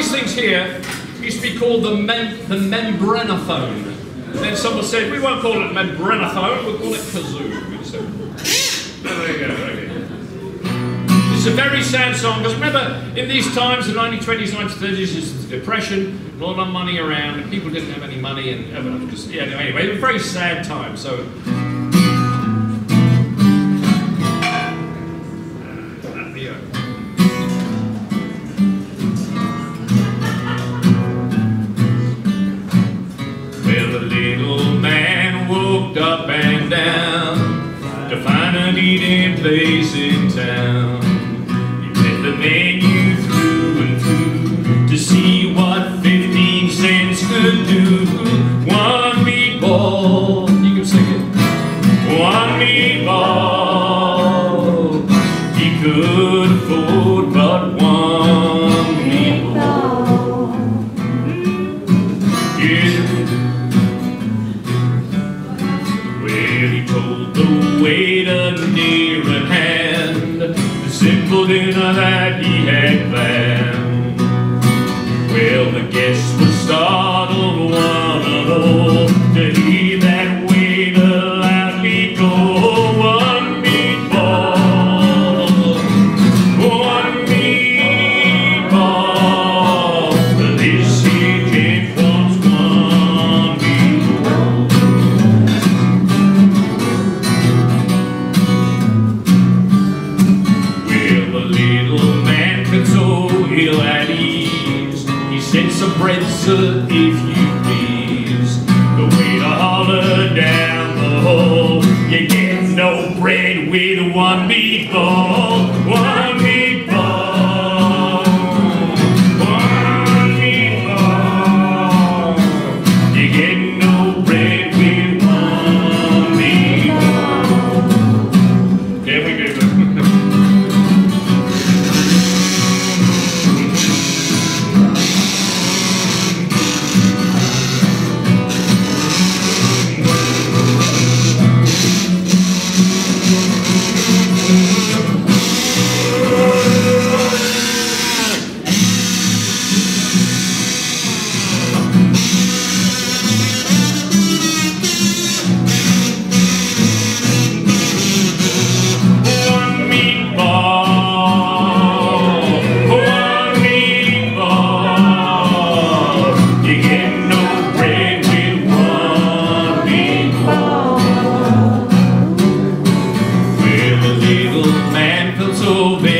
these things here used to be called the, mem the membranophone. then someone said, we won't call it membranophone, we'll call it kazoo. So, there you go. It's a very sad song because remember, in these times, the 1920s, 1930s, is depression, not enough money around, and people didn't have any money, and just, yeah, anyway, it was a very sad time. So. Little man walked up and down to find a needed place in town. He read the menu through and through to see what 15 cents could do. One meatball, you can sing it. One meatball, he could afford but one meatball. Yeah. Dinner that he had planned. Well, the guests ill at ease. He said some bread, sir, if you please. The waiter holler down the hall. You get no bread with one meatball, one so.